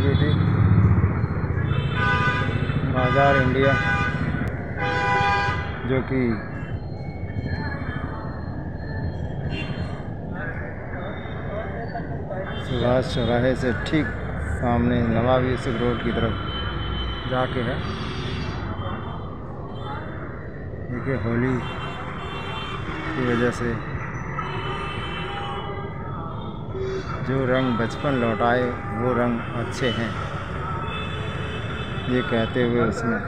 Beauty बाज़ार India, जो कि सुभाष चौराहे से ठीक सामने नवाब यूसुफ रोड की तरफ़ जाके है। देखिए होली की वजह से जो रंग बचपन लौटाए वो रंग अच्छे हैं। ये कहते हुए उसने